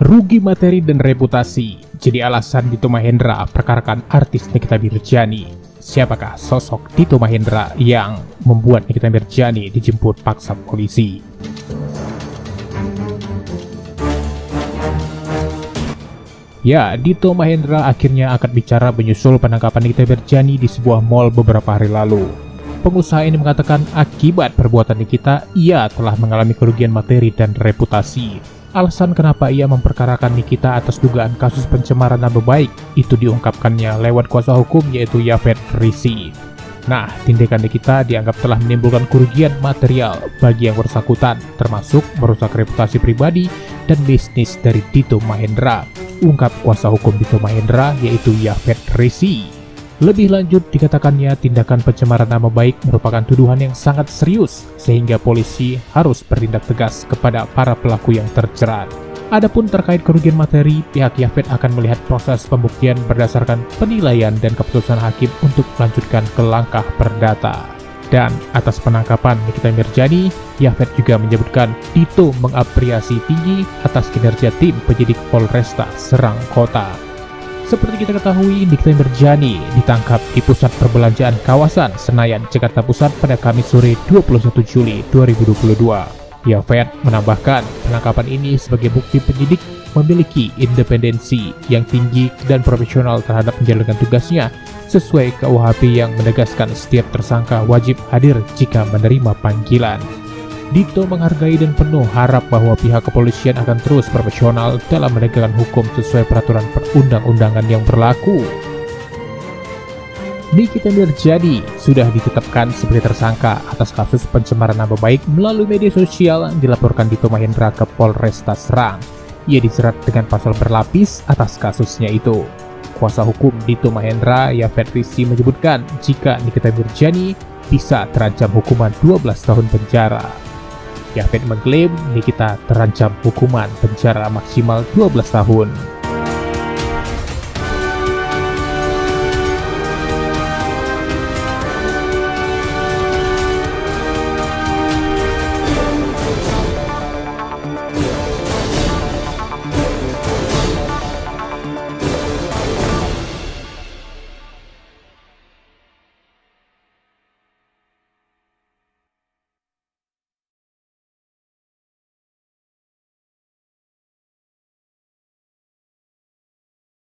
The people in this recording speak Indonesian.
Rugi materi dan reputasi jadi alasan Dito Mahendra perkarakan artis Nikita Mirjani. Siapakah sosok Dito Mahendra yang membuat Nikita Mirjani dijemput paksa polisi? Ya, Dito Mahendra akhirnya akan bicara menyusul penangkapan Nikita Mirjani di sebuah mall beberapa hari lalu. Pengusaha ini mengatakan akibat perbuatan Nikita, ia telah mengalami kerugian materi dan reputasi. Alasan kenapa ia memperkarakan Nikita atas dugaan kasus pencemaran nama baik itu diungkapkannya lewat kuasa hukum yaitu Yafet Risi. Nah, tindakan Nikita dianggap telah menimbulkan kerugian material bagi yang bersangkutan, termasuk merusak reputasi pribadi dan bisnis dari Dito Mahendra. Ungkap kuasa hukum Dito Mahendra yaitu Yafet Risi. Lebih lanjut dikatakannya tindakan pencemaran nama baik merupakan tuduhan yang sangat serius sehingga polisi harus bertindak tegas kepada para pelaku yang terjerat. Adapun terkait kerugian materi, pihak Yafet akan melihat proses pembuktian berdasarkan penilaian dan keputusan hakim untuk melanjutkan ke langkah perdata. Dan atas penangkapan Nikita Mirjani, Yafet juga menyebutkan Dito mengapresiasi tinggi atas kinerja tim penyidik Polresta Serang Kota. Seperti kita ketahui, Nikita Mirjani ditangkap di pusat perbelanjaan kawasan Senayan, Jakarta Pusat pada Kamis sore 21 Juli 2022. Yafet menambahkan penangkapan ini sebagai bukti penyidik memiliki independensi yang tinggi dan profesional terhadap menjalankan tugasnya sesuai KUHP yang menegaskan setiap tersangka wajib hadir jika menerima panggilan. Dito menghargai dan penuh harap bahwa pihak kepolisian akan terus profesional dalam menegakkan hukum sesuai peraturan perundang-undangan yang berlaku. Nikita Mirjani sudah ditetapkan sebagai tersangka atas kasus pencemaran nama baik melalui media sosial dilaporkan Dito Mahendra ke Polresta Serang. Ia dijerat dengan pasal berlapis atas kasusnya itu. Kuasa hukum Dito Mahendra, Yafet Risi menyebutkan jika Nikita Mirjani bisa terancam hukuman 12 tahun penjara. Yafet mengklaim Nikita terancam hukuman penjara maksimal 12 tahun.